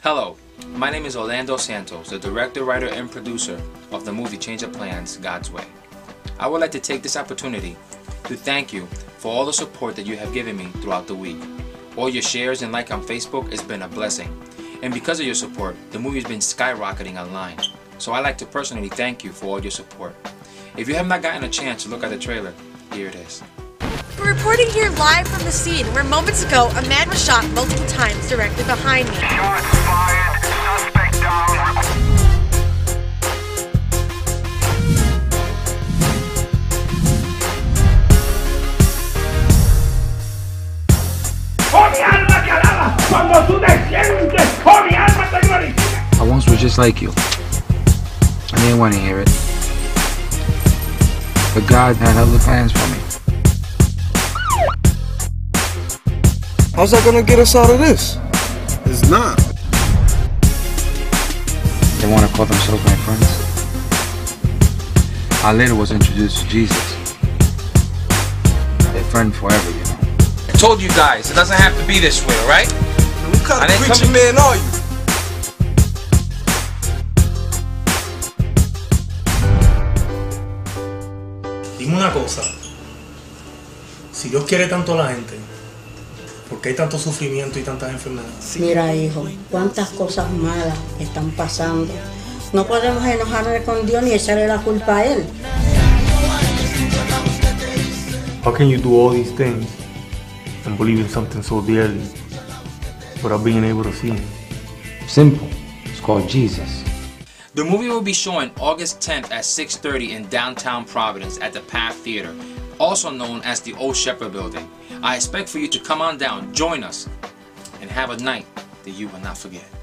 Hello, my name is Orlando Santos, the director, writer, and producer of the movie Change of Plans God's Way. I would like to take this opportunity to thank you for all the support that you have given me throughout the week. All your shares and like on Facebook has been a blessing. And because of your support, the movie has been skyrocketing online. So I'd like to personally thank you for all your support. If you have not gotten a chance to look at the trailer, here it is. We're reporting here live from the scene where moments ago a man was shot multiple times directly behind me. Shots fired. Suspect down. I once was just like you. I didn't want to hear it. But God had other plans for me. How's that gonna get us out of this? It's not. They want to call themselves my friends. I later was introduced to Jesus. A friend forever, you know. I told you guys, it doesn't have to be this way, alright? What kind I of didn't come preaching to- man are you? Dime una cosa. Si Dios quiere tanto a la gente, ¿por qué hay tanto sufrimiento y tantas enfermedades? Mira, hijo, cuántas cosas malas están pasando. No podemos enojarnos con Dios ni echarle la culpa a Él. How can you do all these things and believe in something so dearly without being able to see Him? Simple. It's called Jesus. The movie will be showing August 10th at 6.30 in downtown Providence at the Path Theater, also known as the Old Shepard Building. I expect for you to come on down, join us, and have a night that you will not forget.